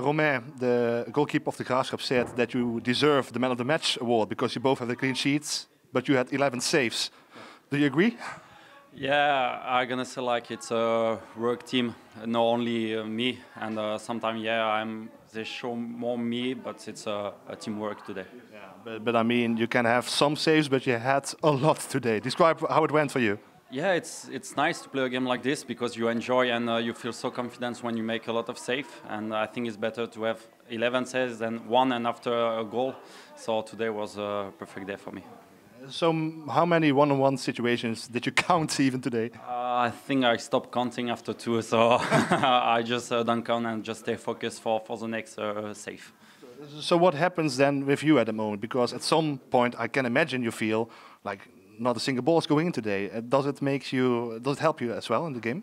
Romain, the goalkeeper of the Graafschap, said that you deserve the man of the match award because you both have the clean sheets, but you had 11 saves. Do you agree? Yeah, I'm gonna say like it's a work team, not only uh, me. And uh, sometimes, yeah, I'm they show more me, but it's a, a teamwork today. Yeah, but, but I mean, you can have some saves, but you had a lot today. Describe how it went for you. Yeah, it's it's nice to play a game like this because you enjoy and uh, you feel so confident when you make a lot of save. And I think it's better to have 11 saves than one and after a goal. So today was a perfect day for me. So, how many one-on-one situations did you count even today? Uh, I think I stopped counting after two, so I just uh, don't count and just stay focused for for the next uh, save. So, what happens then with you at the moment? Because at some point, I can imagine you feel like not a single ball is going in today. Uh, does it make you? Does it help you as well in the game?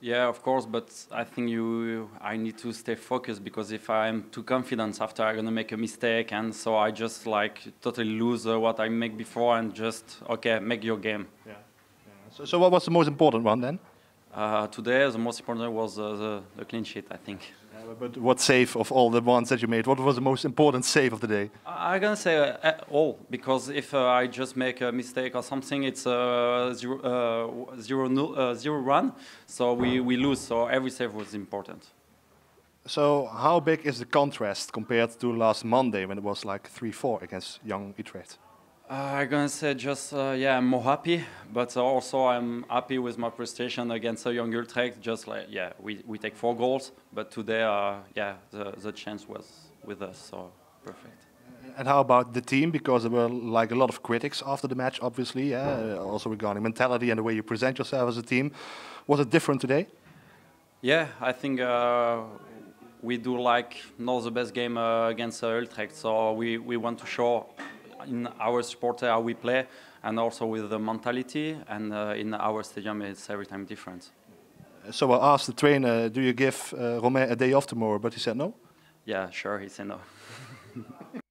Yeah, of course, but I think you, I need to stay focused because if I'm too confident after, I'm gonna make a mistake, and so I just like totally lose uh, what I make before and just okay, make your game. Yeah. yeah. So, so what was the most important one then? Uh, today, the most important was uh, the, the clean sheet, I think. Yeah, but what save of all the ones that you made? What was the most important save of the day? I'm gonna say uh, all because if uh, I just make a mistake or something, it's uh, zero, uh, zero, uh, zero run, so we, we lose. So every save was important. So how big is the contrast compared to last Monday when it was like 3-4 against Young Utrecht? Uh, I'm gonna say just uh, yeah, I'm more happy, but also I'm happy with my prestation against a young Utrecht. Just like yeah, we, we take four goals, but today uh, yeah, the the chance was with us, so perfect. And how about the team? Because there were like a lot of critics after the match, obviously, yeah, also regarding mentality and the way you present yourself as a team. Was it different today? Yeah, I think uh, we do like not the best game uh, against uh, Utrecht, so we, we want to show in our sport how we play and also with the mentality and uh, in our stadium it's every time different. So I asked the trainer, do you give uh, Romain a day off tomorrow? But he said no? Yeah, sure, he said no.